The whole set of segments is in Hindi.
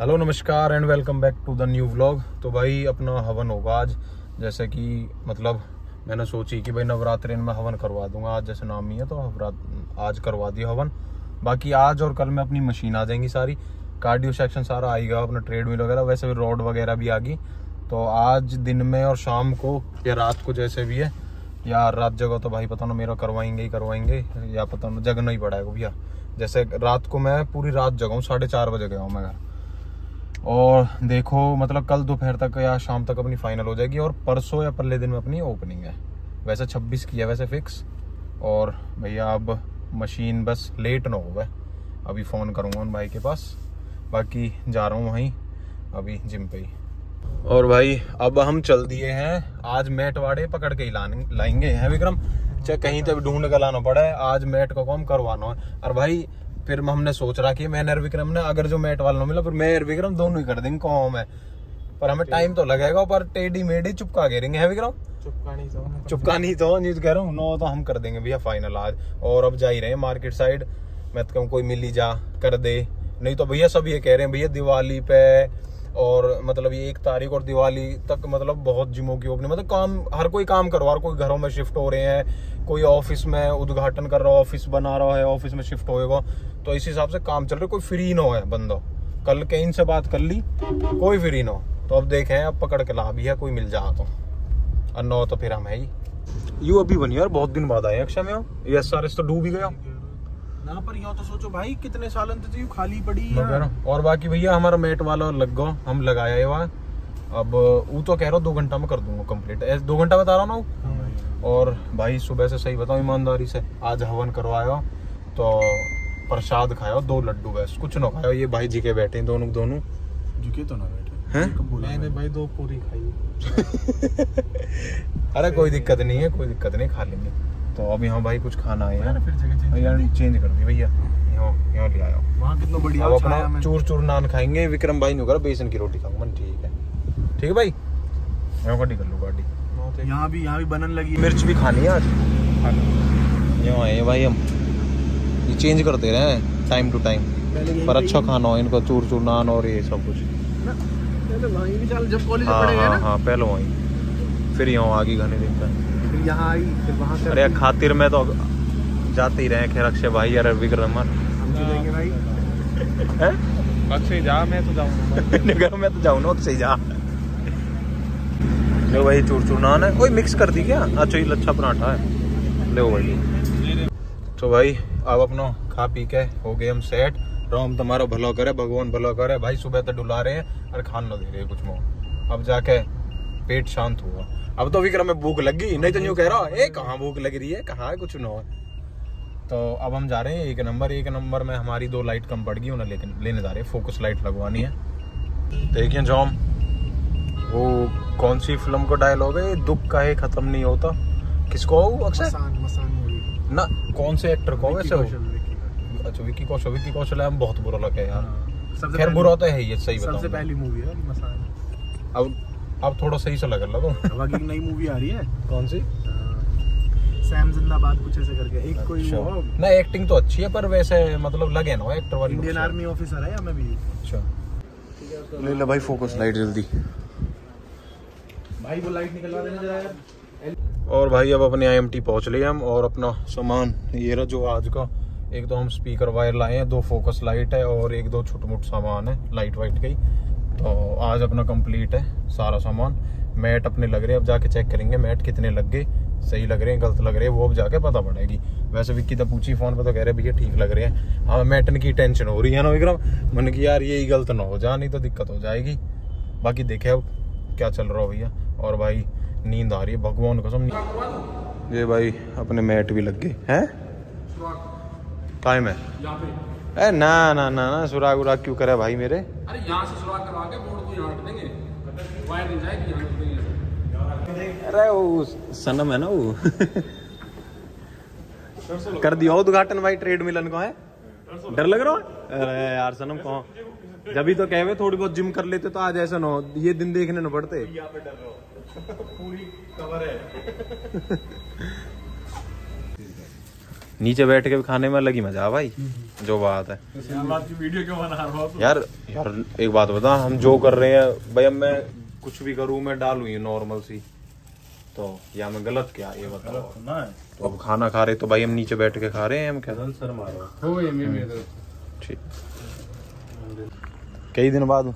हेलो, नमस्कार and welcome back to the new vlog. तो भाई, अपना हवन होगा आज। जैसे कि मतलब मैंने सोची कि भाई नवरात्रि में हवन करवा दूँगा। आज जैसे नाम ही है तो आज करवा दिया हवन। बाकी आज और कल में अपनी मशीन आ जाएँगी सारी। कार्डियो सेक्शन सारा आएगा अपना ट्रेडमिल वगैरह, वैसे भी रोड वगैरह भी आ गई। तो आज दिन में और शाम को, या रात को जैसे भी है, या रात जगह तो भाई पता ना मेरा करवाएँगे ही करवाएँगे, या पता ना जगना ही पड़ेगा भैया। जैसे रात को मैं पूरी रात जगाऊँ, साढ़े चार बजे गया हूँ मैं घर। और देखो मतलब कल दोपहर तक या शाम तक अपनी फाइनल हो जाएगी और परसों या पल्ले दिन में अपनी ओपनिंग है। वैसे 26 की है वैसे फिक्स और भैया, अब मशीन बस लेट ना हो अभी फ़ोन करूँगा उन भाई के पास। बाकी जा रहा हूँ वहीं, अभी जिम पे ही। और भाई, अब हम चल दिए हैं। आज मैट वाड़े पकड़ के ही लाने, लाएँगे, हैं विक्रम? चाहे कहीं तक ढूंढ कर लाना पड़ा है। आज मैट का काम करवाना है? और भाई फिर हमने सोच रहा कि मैं निर्विक्रम विक्रम ने अगर जो मैट वाला मिला फिर मैं विक्रम दोनों ही कर देंगे कॉम है? पर हमें टाइम तो लगेगा पर टेडी मेडी चुपका घेरेंगे है विक्रम? चुपका नहीं तो चुपका नहीं तो नहीं तो कह रहा हूँ नो तो हम कर देंगे भैया फाइनल आज। और अब जा ही रहे हैं मार्केट साइड मैं तो कहूँ कोई मिली जा कर दे। नहीं तो भैया सब ये कह रहे हैं भैया दिवाली पे और मतलब ये एक तारीख और दिवाली तक मतलब बहुत जिमों की ओपनिंग मतलब काम, हर कोई काम करवा रहा है कोई घरों में शिफ्ट हो रहे हैं, कोई ऑफ़िस में उद्घाटन कर रहा है ऑफ़िस बना रहा है ऑफ़िस में शिफ्ट होएगा तो इस हिसाब से काम चल रहा है, कोई फ्री ना हो है बंदा। कल के इनसे बात कर ली, कोई फ्री ना हो। तो अब देखें, अब पकड़ के ला भी है, कोई मिल जा तो। और तो फिर हम है ही। यू अभी बनी यार, बहुत दिन बाद आए अक्षय में ये एस आर एस तो डूब ही गया। ना पर यहाँ तो सोचो भाई कितने साल खाली पड़ी हूँ। और बाकी भैया हमारा मेट वाला लग गो हम लगाया है वहाँ। अब वो तो कह रहा हूँ दो घंटा में कर दूँगा कंप्लीट दो घंटा बता रहा हूँ ना और भाई सुबह से सही बताऊँ ईमानदारी से आज हवन करवाया। तो प्रसाद खाया दो लड्डू बस कुछ ना खाया। ये भाई जी के बैठे हैं दोनों दोनों। झुके तो ना बैठे। हैं? मैंने भाई दो पूरी खाई। अरे कोई दिक्कत नहीं है कोई दिक्कत नहीं खा लेंगे। तो अब यहाँ भाई कुछ खाना है यार। फिर चेंज यार चेंज कर दी भैया। यहाँ यहाँ ले आया। वहाँ कितना बढ़िया अब अपना चूर चूर नान खाएँगे विक्रम भाई ने करा बेसन की रोटी खाऊँगा। मन ठीक है। ठीक है भाई? यहाँ गाड़ी कर लो गाड़ी। यहाँ भी यहाँ भी बनन लगी मिर्च भी खानी है आज? यहाँ आए भाई हम। ये चेंज करते रहे टाइम टू टाइम पर अच्छा खाना हो इनको चूर चूर नान और ये सब कुछ। ना, पहले वहीं भी चल जब कॉलेज हाँ हाँ हाँ पहले वहीं। फिर यहाँ आगे खाने देखता है। यहाँ आई फिर वहाँ अरे खातिर में तो जाते ही रहे खैर अक्षय भाई यार विक्रम हम चलेंगे भाई। अक्षय जा मैं तो निगर तो जाऊँ ना उससे जा। लो भाई चूर चूर नान है। कोई मिक्स कर दी क्या? अच्छा ये लच्छा पराठा है। ले भाई तो भाई अब अपना खा पी के हो गए हम सेट राम तुम्हारा भला करे भगवान भला करे। भाई सुबह तक डुला रहे हैं और खान ना दे रहे कुछ मोह। अब जाके पेट शांत हुआ। अब तो विक्रम में भूख लगी नहीं तो यूँ कह रहा ए कहाँ भूख लग रही है? कहाँ है कुछ ना हो? तो अब हम जा रहे हैं एक नंबर एक नंबर में हमारी दो लाइट कम पड़ गई उन्हें लेकिन लेने जा रहे हैं। फोकस लाइट लगवानी है। देखिए जॉम वो कौन सी फ़िल्म का डायलॉग है? दुख का है खत्म नहीं होता। किसको मूवी। ना कौन से एक्टर को वैसे हो। कौशल विक्की कौशल। अच्छा विकी कौशल है हम बहुत बुरा लगे यार। हाँ। खैर बुरा तो है ये सही सबसे पहली मूवी है मसान। अब अब थोड़ा सही सा लग रहा तो। अब आगे एक नई मूवी आ रही है। कौन सी? सैम जिंदाबाद कुछ ऐसे करके। एक कोई अच्छा वो ना एक्टिंग तो अच्छी है पर वैसे मतलब लगे ना एक्टर वाली इंडियन आर्मी ऑफिसर है हमें भी? अच्छा। ले ले भाई फोकस लाइट जल्दी। भाई वो लाइट निकलवा देना जरा यार। और भाई अब अपने आईएमटी पहुँच लिए हम और अपना सामान ये रहा जो आज का। एक तो हम स्पीकर वायर लाए हैं दो फोकस लाइट है और एक दो छोट मोट सामान है लाइट वाइट का ही। तो आज अपना कंप्लीट है सारा सामान। मैट अपने लग रहे हैं अब जाके चेक करेंगे मैट कितने लग गए सही लग रहे हैं गलत लग रहे हैं वो अब जाके पता पड़ेगी। वैसे विक्की तो पूछी फ़ोन पे तो कह रहे भैया ठीक लग रहे हैं। हाँ मैटन की टेंशन हो रही है ना विक्रम? मन की यार यही गलत ना हो जा नहीं तो दिक्कत हो जाएगी। बाकी देखे अब क्या चल रहा हो भैया। और भाई नींद आ रही है भगवान कसम। ये भाई अपने मैट भी लग गए। हैं? टाइम है। ए ना ना ना ना सुराग उराग क्यों करे भाई मेरे? अरे यहाँ से शुरुआत करवा के बोर्ड को यहाँ रख देंगे। वायर नहीं जाएगी यहाँ रख देंगे। अरे वो सनम है ना वो? कर दिया उद्घाटन भाई ट्रेड मिलन को है? डर लग रहा है? अरे यार सनम को जब ही तो कहे थोड़ी बहुत जिम कर लेते तो आज ऐसा ना हो ये दिन देखने न पड़ते। नीचे बैठ के भी खाने में लगी मज़ा भाई। जो बात है। वीडियो क्यों बना रहा हो यार यार एक बात बता हम जो कर रहे हैं भाई अब मैं कुछ भी करूँ मैं डालू ये नॉर्मल सी। तो या मैं गलत क्या ये बताओ। तो अब खाना खा रहे तो भाई हम नीचे बैठ के खा रहे हैं हम क्या? सर हो। मेरे ठीक। कई दिन बाद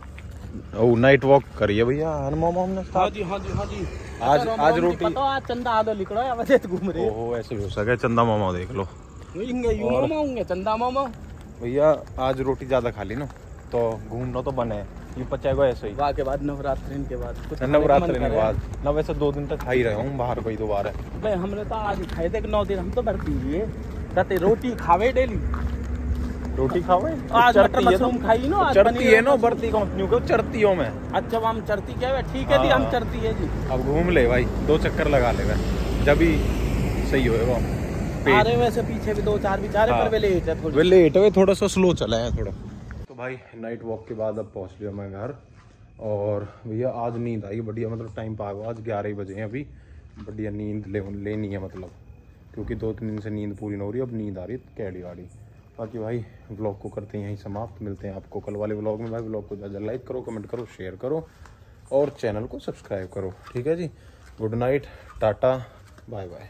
ओ नाइट वॉक करिए भैया हनुमान हमने हाँ जी हाँ जी हाँ जी। आज आज रोटी पता आज चंदा आदो लिखड़ो या वजह घूम रहे ओहो ऐसे भी हो सके चंदा मामा देख लो। होंगे यू मामा होंगे चंदा मामा। भैया आज रोटी ज़्यादा खा ली ना तो घूमना तो बने ये पचाएगा ऐसे ही। के बाद नवरात्रि के बाद नवरात्रि के बाद। ना वैसे दो दिन तक खा ही रहा हूँ बाहर कोई दोबारा। भाई हमने तो आज खाए थे नौ दिन हम तो भरती लिए। कहते रोटी खावे डेली। रोटी खाओ आज मटर मशरूम खाई ना आज चढ़ती है ना बढ़ती कंपनियों को चढ़ती हूँ मैं। अच्छा वो हम चढ़ती क्या है? ठीक है जी हम हाँ। चढ़ती है जी। अब घूम ले भाई दो चक्कर लगा ले जब ही सही होएगा आ रहे वैसे पीछे भी दो चार बिचारे हाँ। पर वे लेट है थोड़ी। वे लेट है थोड़ा सा स्लो चला है थोड़ा। तो भाई नाइट वॉक के बाद अब पहुँच लिया मैं घर। और भैया आज नींद आई बढ़िया मतलब टाइम पा आज ग्यारह बजे हैं अभी। बढ़िया नींद ले लेनी है मतलब। क्योंकि दो तीन दिन से नींद पूरी नहीं हो रही अब नींद आ रही है कैडी वाली बाकी भाई ब्लॉग को करते हैं, यहीं समाप्त। मिलते हैं आपको कल वाले ब्लॉग में। भाई ब्लॉग को ज़्यादा लाइक करो कमेंट करो शेयर करो और चैनल को सब्सक्राइब करो। ठीक है जी? Good night tata bye bye